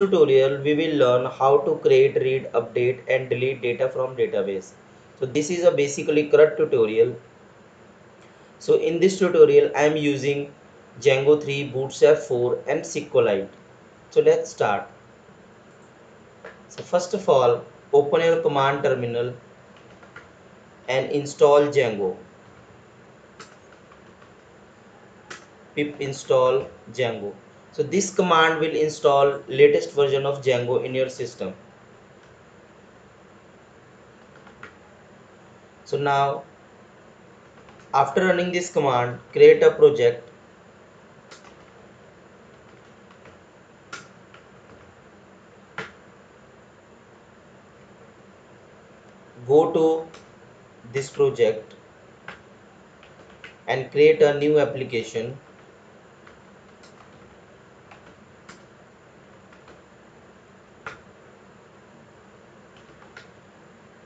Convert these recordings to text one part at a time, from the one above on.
tutorial we will learn how to create read update and delete data from database. So this is a basically CRUD tutorial. So in this tutorial i am using django 3 bootstrap 4 and sqlite. So let's start. So first of all open your command terminal and install django. Pip install django so this command will install latest version of django in your system. So now after running this command create a project. Go to this project and create a new application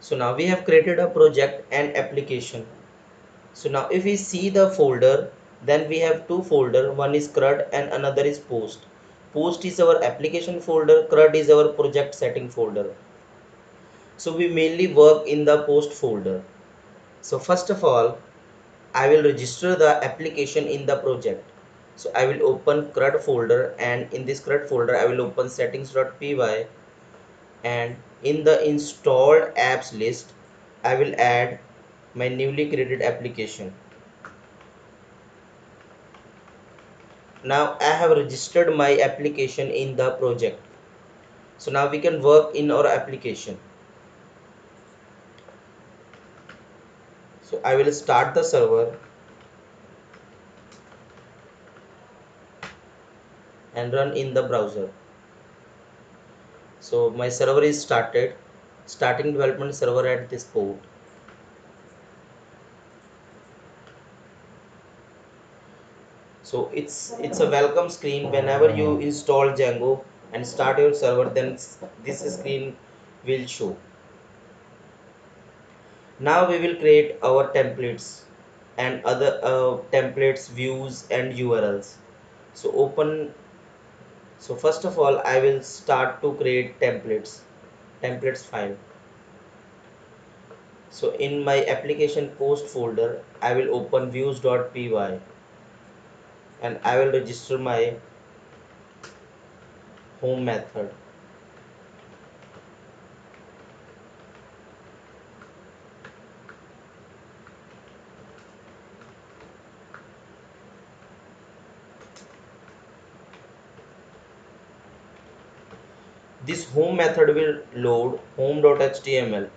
so now we have created a project and application. So now if we see the folder then we have two folder. One is crud and another is post. Post is our application folder crud is our project setting folder. So we mainly work in the post folder. So first of all i will register the application in the project. So i will open crud folder and in this crud folder i will open settings.py and in the installed apps list I will add my newly created application. Now I have registered my application in the project. So now we can work in our application. So I will start the server. And run in the browser so my server is started. Starting development server at this port. So it's it's a welcome screen whenever you install django and start your server then this screen will show. Now we will create our templates and other uh, templates views and urls so open so first of all I will start to create templates. Templates file. So in my application post folder I will open views.py and I will register my home method this home method will load home.html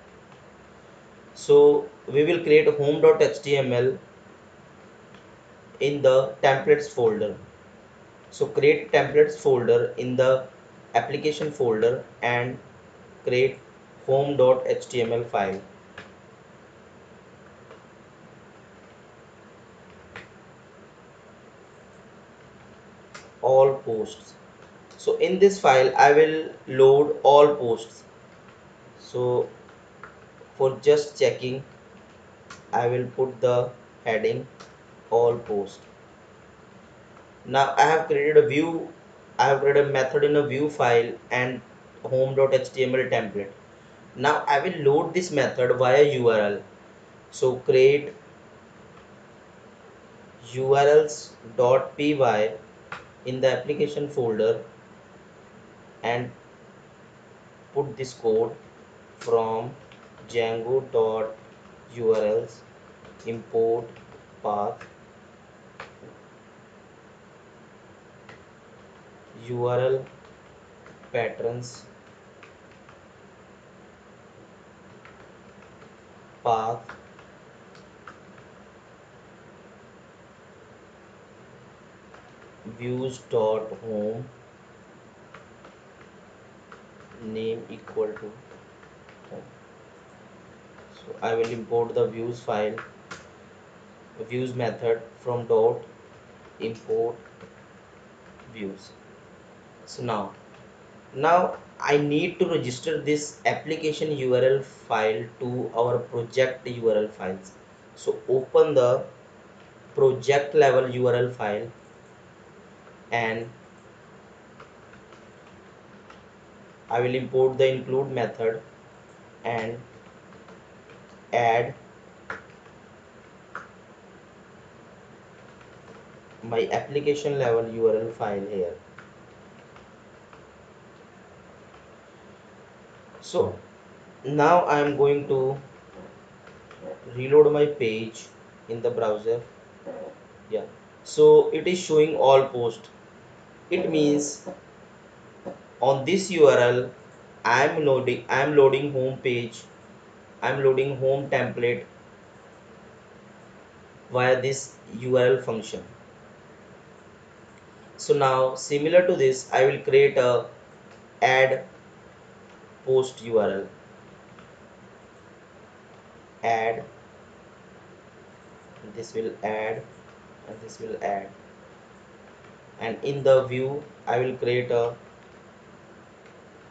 so we will create home.html in the templates folder. So create templates folder in the application folder and create home.html file. All posts so in this file I will load all posts. So for just checking I will put the heading all post now I have created a view I have created a method in a view file and home.html template. Now I will load this method via URL so create urls.py in the application folder and put this code from django.urls import path url patterns path views dot home name equal to so I will import the views file views method from dot import views. So now now I need to register this application URL file to our project URL files. So open the project level URL file and I will import the include method and add my application level URL file here. So now I am going to reload my page in the browser. Yeah. So it is showing all post it means on this URL I am loading I am loading home page I am loading home template via this URL function. So now similar to this I will create a add post URL add. This will add and this will add. And in the view I will create a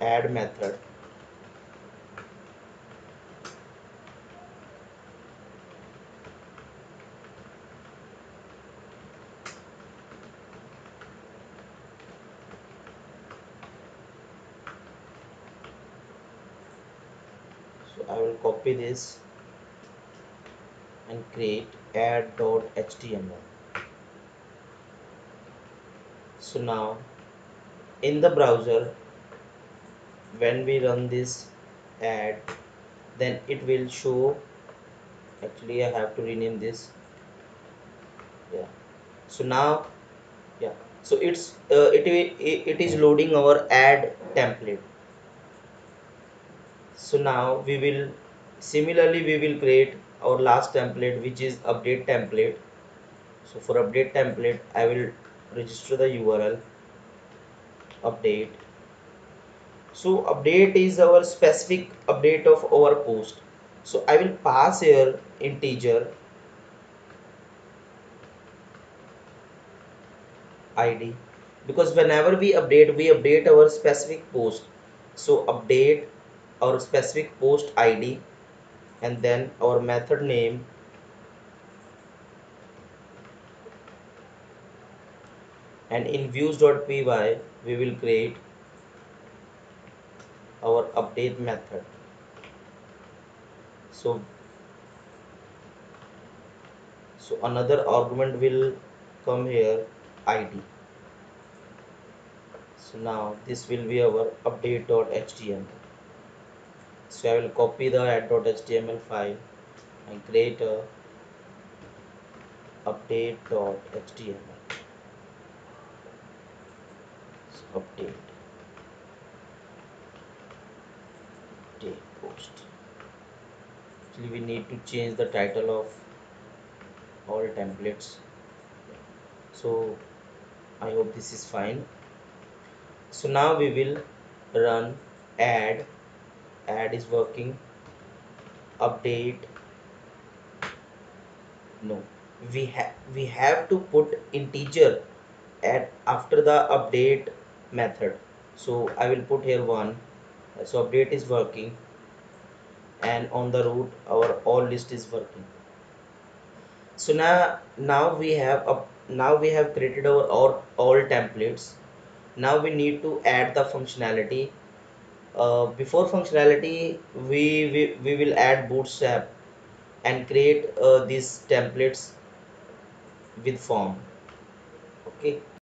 add method. So I will copy this and create add.html so now in the browser when we run this add then it will show. Actually I have to rename this. Yeah. So now yeah. So it's uh, it, it it is loading our add template. So now we will similarly we will create our last template which is update template. So for update template I will register the URL update so update is our specific update of our post. So I will pass here integer id because whenever we update we update our specific post. So update our specific post id and then our method name. And in views.py we will create our update method. So so another argument will come here id so now this will be our update.html so I will copy the add.html file and create a update.html so update post. Actually we need to change the title of all templates. So I hope this is fine. So now we will run add. Add is working. Update. No. We have we have to put integer at after the update method. So I will put here one. So update is working and on the root our all list is working. So now now we have a now we have created our all, all templates. Now we need to add the functionality. Uh, before functionality we, we we will add bootstrap and create uh, these templates with form. Okay